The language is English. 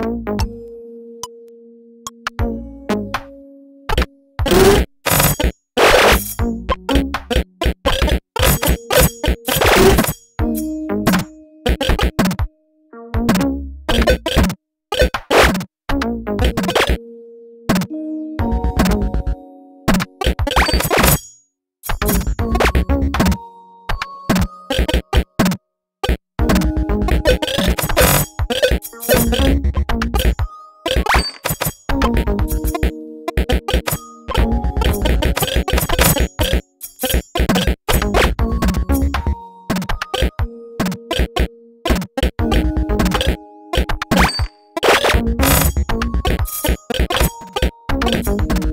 you Thank you.